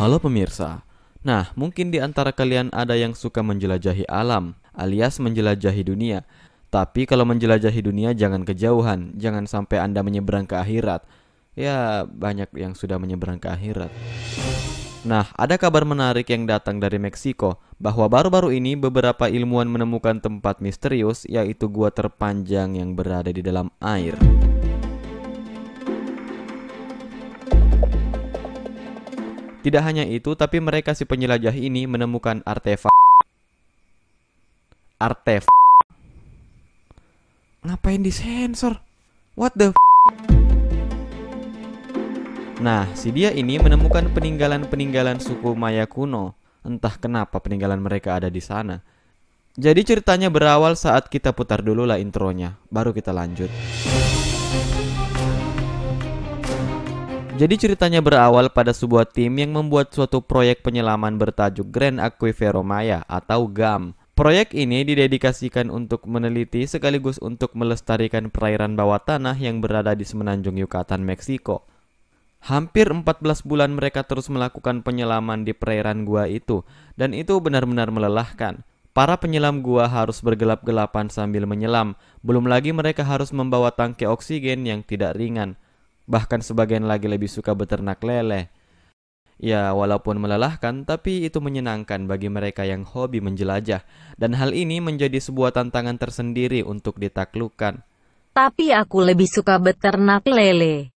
Halo pemirsa. Nah, mungkin di antara kalian ada yang suka menjelajahi alam, alias menjelajahi dunia. Tapi kalau menjelajahi dunia jangan kejauhan, jangan sampai Anda menyeberang ke akhirat. Ya, banyak yang sudah menyeberang ke akhirat. Nah, ada kabar menarik yang datang dari Meksiko bahwa baru-baru ini beberapa ilmuwan menemukan tempat misterius yaitu gua terpanjang yang berada di dalam air. Tidak hanya itu, tapi mereka si penjelajah ini menemukan artefak artef Ngapain disensor? What the f Nah, si dia ini menemukan peninggalan-peninggalan suku Maya kuno. Entah kenapa peninggalan mereka ada di sana. Jadi ceritanya berawal saat kita putar dulu lah intronya, baru kita lanjut. Jadi ceritanya berawal pada sebuah tim yang membuat suatu proyek penyelaman bertajuk Grand Aquifero Maya atau GAM. Proyek ini didedikasikan untuk meneliti sekaligus untuk melestarikan perairan bawah tanah yang berada di semenanjung Yucatan, Meksiko. Hampir 14 bulan mereka terus melakukan penyelaman di perairan gua itu, dan itu benar-benar melelahkan. Para penyelam gua harus bergelap-gelapan sambil menyelam, belum lagi mereka harus membawa tangki oksigen yang tidak ringan. Bahkan sebagian lagi lebih suka beternak lele. Ya, walaupun melelahkan, tapi itu menyenangkan bagi mereka yang hobi menjelajah, dan hal ini menjadi sebuah tantangan tersendiri untuk ditaklukkan. Tapi aku lebih suka beternak lele.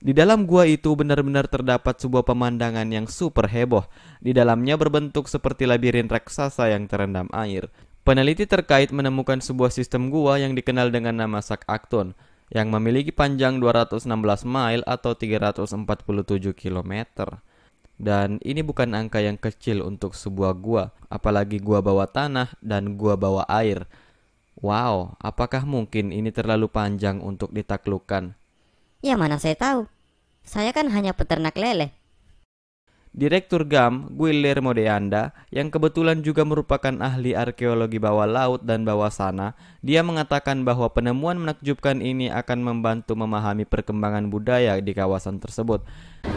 Di dalam gua itu benar-benar terdapat sebuah pemandangan yang super heboh. Di dalamnya berbentuk seperti labirin raksasa yang terendam air. Peneliti terkait menemukan sebuah sistem gua yang dikenal dengan nama Sak Akton yang memiliki panjang 216 mile atau 347 km. Dan ini bukan angka yang kecil untuk sebuah gua, apalagi gua bawah tanah dan gua bawah air. Wow, apakah mungkin ini terlalu panjang untuk ditaklukkan? Ya mana saya tahu. Saya kan hanya peternak lele. Direktur GAM, Guillermo de Anda, yang kebetulan juga merupakan ahli arkeologi bawah laut dan bawah sana, dia mengatakan bahwa penemuan menakjubkan ini akan membantu memahami perkembangan budaya di kawasan tersebut.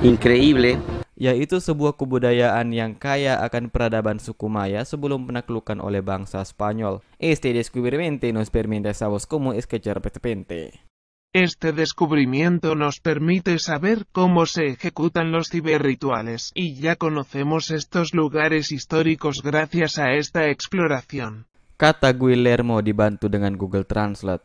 Increíble. Yaitu sebuah kebudayaan yang kaya akan peradaban suku Maya sebelum penaklukan oleh bangsa Spanyol. Este descubrimiento nos permite saber cómo es que repente. Este descubrimiento nos permite saber cómo se ejecutan los ciberrituales, y ya conocemos estos lugares históricos gracias a esta exploración. Kata Guillermo dibantu dengan Google Translate.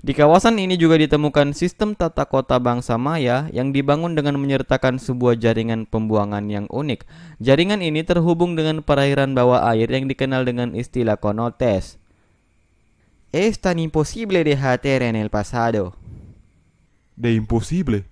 Di kawasan ini juga ditemukan sistem tata kota bangsa Maya yang dibangun dengan menyertakan sebuah jaringan pembuangan yang unik. Jaringan ini terhubung dengan perairan bawah air yang dikenal dengan istilah konotes. Es tan imposible dejar en el pasado. De imposible.